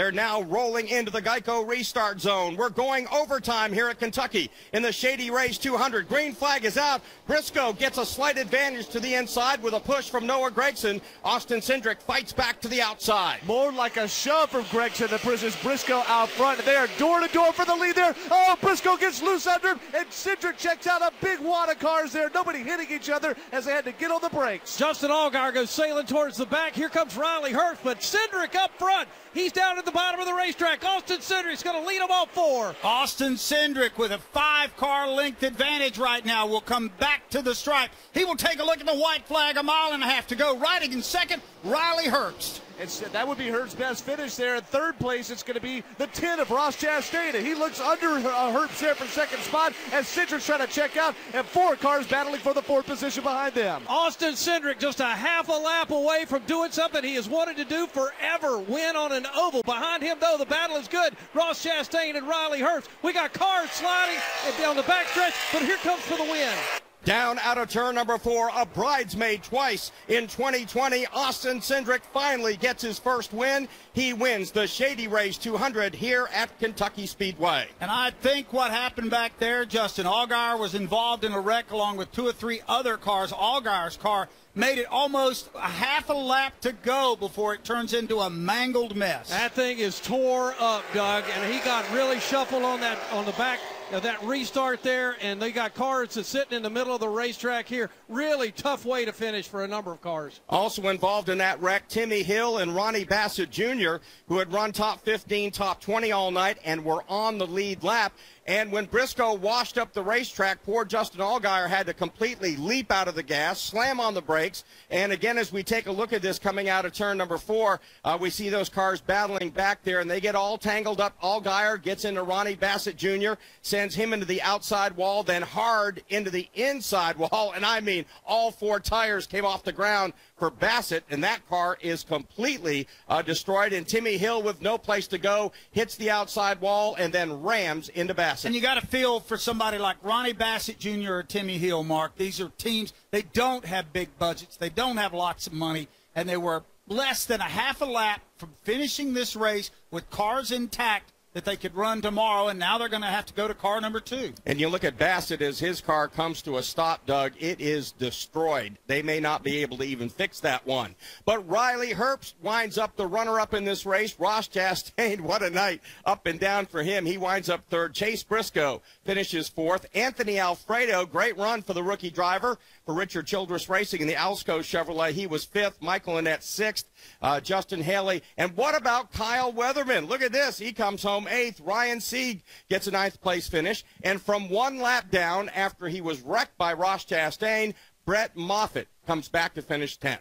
They're now rolling into the Geico restart zone. We're going overtime here at Kentucky in the Shady Rays 200. Green flag is out. Briscoe gets a slight advantage to the inside with a push from Noah Gragson. Austin Cindric fights back to the outside. More like a shove from Gregson that pushes Briscoe out front. They are door to door for the lead there. Oh, Briscoe gets loose under him, and Cindric checks out a big wad of cars there. Nobody hitting each other as they had to get on the brakes. Justin Allgaier goes sailing towards the back. Here comes Riley Herbst, but Cindric up front. He's down at the bottom of the racetrack. Austin Cindric's going to lead them all four. Austin Cindric with a five car length advantage right now will come back to the stripe. He will take a look at the white flag, a mile and a half to go. Riding in second, Riley Herbst. That would be Herbst's best finish there. In third place, it's going to be the 10 of Ross Chastain. He looks under uh, Herbst there for second spot as Cindric's trying to check out, and four cars battling for the fourth position behind them. Austin Cindric just a half a lap away from doing something he has wanted to do forever, win on an oval. Behind him, though, the battle is good. Ross Chastain and Riley Herbst. We got cars sliding down the backstretch, but here comes for the win. Down out of turn number four, a bridesmaid twice in 2020. Austin Cindric finally gets his first win. He wins the Shady Rays 200 here at Kentucky Speedway. And I think what happened back there, Justin Allgaier was involved in a wreck along with two or three other cars. Allgaier's car made it almost a half a lap to go before it turns into a mangled mess. That thing is tore up, Doug, and he got really shuffled on that on the back that restart there, and they got cars that's sitting in the middle of the racetrack here. Really tough way to finish for a number of cars. Also involved in that wreck, Timmy Hill and Ronnie Bassett Jr., who had run top 15, top 20 all night and were on the lead lap. And when Briscoe washed up the racetrack, poor Justin Allgaier had to completely leap out of the gas, slam on the brakes. And again, as we take a look at this coming out of turn number four, uh, we see those cars battling back there, and they get all tangled up. Allgaier gets into Ronnie Bassett Jr., sends him into the outside wall, then hard into the inside wall. And I mean, all four tires came off the ground for Bassett, and that car is completely uh, destroyed. And Timmy Hill, with no place to go, hits the outside wall and then rams into Bassett. And you got to feel for somebody like Ronnie Bassett Jr. or Timmy Hill, Mark. These are teams, they don't have big budgets, they don't have lots of money, and they were less than a half a lap from finishing this race with cars intact that they could run tomorrow, and now they're going to have to go to car number two. And you look at Bassett as his car comes to a stop, Doug, it is destroyed. They may not be able to even fix that one. But Riley Herbst winds up the runner up in this race. Ross Chastain, what a night up and down for him. He winds up third. Chase Briscoe finishes fourth. Anthony Alfredo, great run for the rookie driver for Richard Childress Racing in the Alsco Chevrolet. He was fifth. Michael Annett sixth. Uh, Justin Haley. And what about Kyle Weatherman? Look at this. He comes home eighth. Ryan Sieg gets a ninth place finish. And from one lap down after he was wrecked by Ross Chastain, Brett Moffitt comes back to finish 10th.